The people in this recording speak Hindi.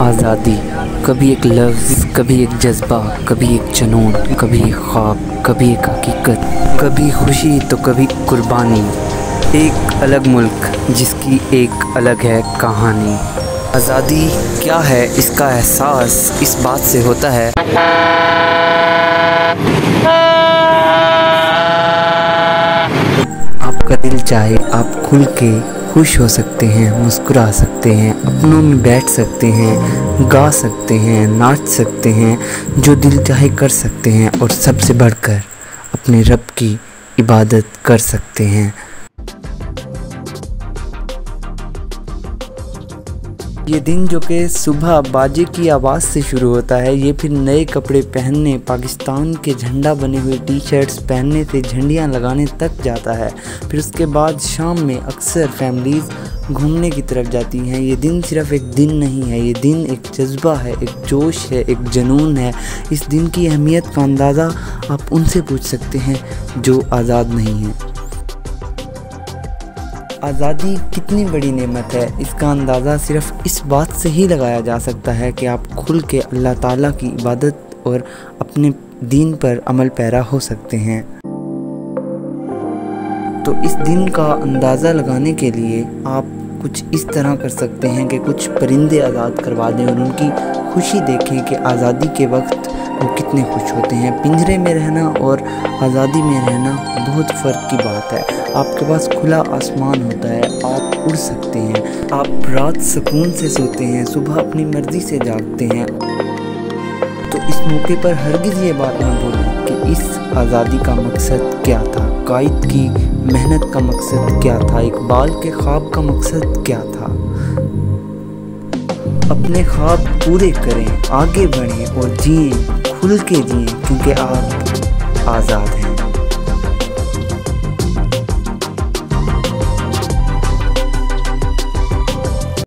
आज़ादी, कभी एक लफ्ज़, कभी एक जज्बा, कभी एक जुनून, कभी एक ख्वाब, कभी एक हकीकत। कभी खुशी तो कभी कुर्बानी। एक अलग मुल्क, जिसकी एक अलग है कहानी। आज़ादी क्या है? इसका एहसास इस बात से होता है। आपका दिल चाहे आप खुल के खुश हो सकते हैं, मुस्कुरा सकते हैं अपनों में बैठ सकते हैं, गा सकते हैं, नाच सकते हैं, जो दिल चाहे कर सकते हैं और सबसे बढ़कर अपने रब की इबादत कर सकते हैं। ये दिन जो कि सुबह बाजे की आवाज़ से शुरू होता है। ये फिर नए कपड़े पहनने, पाकिस्तान के झंडा बने हुए टी शर्ट्स पहनने से झंडियाँ लगाने तक जाता है। फिर उसके बाद शाम में अक्सर फैमिलीज़ घूमने की तरफ़ जाती हैं। ये दिन सिर्फ़ एक दिन नहीं है, ये दिन एक जज्बा है, एक जोश है, एक जुनून है। इस दिन की अहमियत का अंदाज़ा आप उनसे पूछ सकते हैं जो आज़ाद नहीं हैं। आज़ादी कितनी बड़ी नेमत है, इसका अंदाज़ा सिर्फ़ इस बात से ही लगाया जा सकता है कि आप खुल के अल्लाह ताला की इबादत और अपने दीन पर अमल पैरा हो सकते हैं। तो इस दिन का अंदाज़ा लगाने के लिए आप कुछ इस तरह कर सकते हैं कि कुछ परिंदे आज़ाद करवा दें और उनकी खुशी देखें कि आज़ादी के वक्त वो कितने खुश होते हैं। पिंजरे में रहना और आज़ादी में रहना बहुत फ़र्क की बात है। आपके पास खुला आसमान होता है, आप उड़ सकते हैं। आप रात सुकून से सोते हैं, सुबह अपनी मर्ज़ी से जागते हैं। तो इस मौके पर हरगिज़ ये बात ना भूलें कि इस आज़ादी का मकसद क्या था। कायद की मेहनत का मकसद क्या था? इकबाल के ख्वाब का मकसद क्या था? अपने ख्वाब पूरे करें, आगे बढ़ें और जिए। खुल के जिए क्योंकि आप आज़ाद हैं।